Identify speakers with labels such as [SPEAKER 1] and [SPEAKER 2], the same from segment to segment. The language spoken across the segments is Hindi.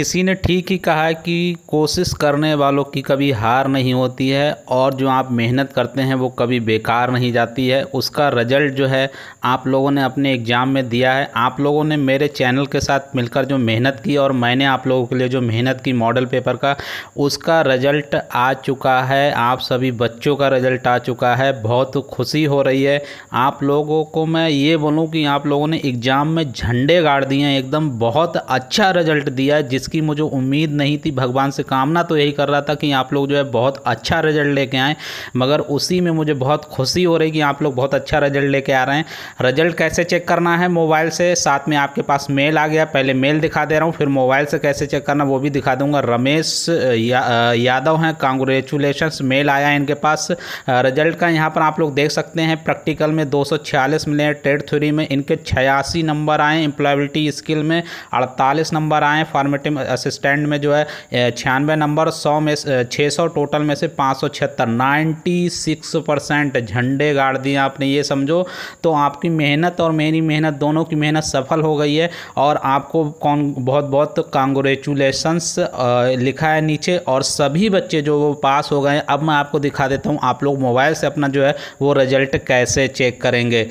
[SPEAKER 1] किसी ने ठीक ही कहा है कि कोशिश करने वालों की कभी हार नहीं होती है और जो आप मेहनत करते हैं वो कभी बेकार नहीं जाती है। उसका रिज़ल्ट जो है, आप लोगों ने अपने एग्ज़ाम में दिया है। आप लोगों ने मेरे चैनल के साथ मिलकर जो मेहनत की और मैंने आप लोगों के लिए जो मेहनत की मॉडल पेपर का, उसका रिज़ल्ट आ चुका है। आप सभी बच्चों का रिज़ल्ट आ चुका है। बहुत खुशी हो रही है। आप लोगों को मैं ये बोलूँ कि आप लोगों ने एग्ज़ाम में झंडे गाड़ दिए एकदम बहुत अच्छा रिज़ल्ट दिया जिस जिसकी मुझे उम्मीद नहीं थी, भगवान से कामना तो यही कर रहा था कि आप लोग जो है बहुत अच्छा रिज़ल्ट लेके आएँ, मगर उसी में मुझे बहुत खुशी हो रही कि आप लोग बहुत अच्छा रिज़ल्ट लेके आ रहे हैं। रिज़ल्ट कैसे चेक करना है? मोबाइल से, साथ में आपके पास मेल आ गया, पहले मेल दिखा दे रहा हूँ, फिर मोबाइल से कैसे चेक करना, वो भी दिखा दूँगा। रमेश यादव हैं कांग्रेचुलेशन मेल आया इनके पास। रिज़ल्ट का यहाँ पर आप लोग देख सकते हैं प्रैक्टिकल में दो सौ छियालीस मिले हैं टेट थ्री में इनके छियासी नंबर आए एम्प्लॉयबिलिटी स्किल में अड़तालीस नंबर आए फॉर्मेटिव असिस्टेंट में जो है छियानवे नंबर, सौ में छः सौ टोटल में से पाँच सौ छिहत्तर। नाइन्टी सिक्स परसेंट झंडे गाड़ दिए आपने, ये समझो। तो आपकी मेहनत और मेरी मेहनत, दोनों की मेहनत सफल हो गई है और आपको कौन, बहुत बहुत कांग्रेचुलेशंस लिखा है नीचे और सभी बच्चे जो वो पास हो गए अब मैं आपको दिखा देता हूँ, आप लोग मोबाइल से अपना जो है, वो रिज़ल्ट कैसे चेक करेंगे।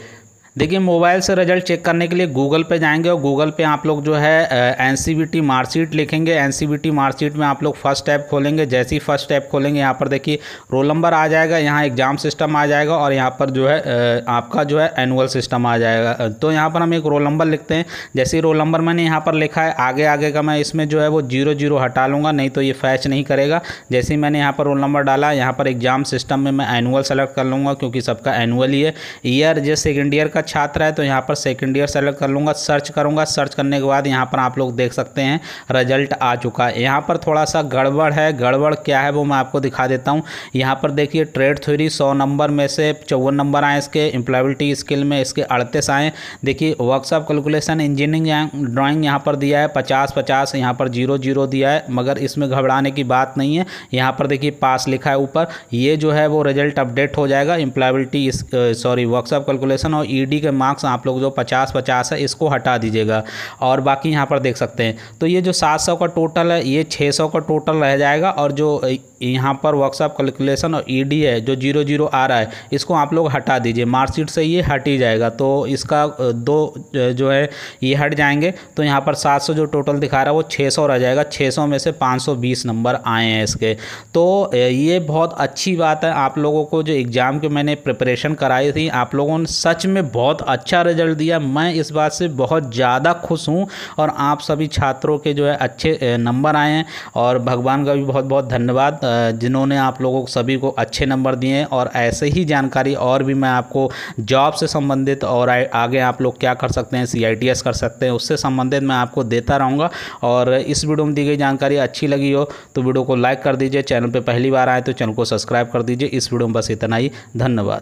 [SPEAKER 1] देखिए, मोबाइल से रिज़ल्ट चेक करने के लिए गूगल पे जाएँगे और गूगल पे आप लोग जो है N C B T marksheet लिखेंगे। N C B T marksheet में आप लोग फ़र्स्ट ऐप खोलेंगे। जैसे ही फ़र्स्ट ऐप खोलेंगे, यहाँ पर देखिए, रोल नंबर आ जाएगा, यहाँ एग्ज़ाम सिस्टम आ जाएगा और यहाँ पर जो है आपका जो है एनुअल सिस्टम आ जाएगा। तो यहाँ पर हम एक रोल नंबर लिखते हैं। जैसे ही रोल नंबर मैंने यहाँ पर लिखा है, आगे आगे का मैं इसमें जो है वो ज़ीरो ज़ीरो हटा लूँगा, नहीं तो ये फैच नहीं करेगा। जैसे ही मैंने यहाँ पर रोल नंबर डाला, यहाँ पर एग्ज़ाम सिस्टम में मैं एनुअल सेलेक्ट कर लूँगा, क्योंकि सबका एनुअल ही है। ईयर जो सेकेंड ईयर का छात्र है तो यहाँ पर सेकेंड ईयर सेलेक्ट कर लूँगा सर्च करूँगा। सर्च करने के बाद यहाँ पर आप लोग देख सकते हैं रिज़ल्ट आ चुका है। यहाँ पर थोड़ा सा गड़बड़ है। गड़बड़ क्या है वो मैं आपको दिखा देता हूँ। यहाँ पर देखिए ट्रेड थ्योरी सौ नंबर में से चौवन नंबर आए इसके एम्प्लॉयबिलिटी स्किल में इसके अड़तीस आए। देखिए वर्कशॉप कैलकुलेशन इंजीनियरिंग ड्राइंग यहाँ पर दिया है पचास पचास यहाँ पर ज़ीरो ज़ीरो दिया है, मगर इसमें घबराने की बात नहीं है। यहाँ पर देखिए पास लिखा है ऊपर। ये जो है वो रिज़ल्ट अपडेट हो जाएगा एम्प्लॉयबिलिटी सॉरी वर्कशॉप कैलकुलेशन और ई e के मार्क्स आप लोग जो पचास पचास है, इसको हटा दीजिएगा। और बाकी यहाँ पर देख सकते हैं। तो ये जो सात सौ का टोटल है, ये छः सौ का टोटल रह जाएगा और जो यहाँ पर वर्कशॉप कैलकुलेशन और ई e है, जो ज़ीरो ज़ीरो आ रहा है इसको आप लोग हटा दीजिए। मार्कशीट से ये हट ही जाएगा। तो इसका दो जो है, ये हट जाएँगे। तो यहाँ पर 700 जो टोटल दिखा रहा है, वो 600 रह जाएगा। 600 में से 520 नंबर आए हैं इसके। तो ये बहुत अच्छी बात है। आप लोगों को जो एग्ज़ाम के मैंने प्रिपरेशन कराई थी, आप लोगों ने सच में बहुत अच्छा रिज़ल्ट दिया। मैं इस बात से बहुत ज़्यादा खुश हूँ और आप सभी छात्रों के जो है अच्छे नंबर आए हैं। और भगवान का भी बहुत बहुत धन्यवाद। जिन्होंने आप लोगों को सभी को अच्छे नंबर दिए हैं और ऐसे ही जानकारी और भी मैं आपको जॉब से संबंधित और आगे आप लोग क्या कर सकते हैं सीआईटीएस कर सकते हैं, उससे संबंधित मैं आपको देता रहूँगा। और इस वीडियो में दी गई जानकारी अच्छी लगी हो तो वीडियो को लाइक कर दीजिए, चैनल पर पहली बार आए तो चैनल को सब्सक्राइब कर दीजिए। इस वीडियो में बस इतना ही, धन्यवाद।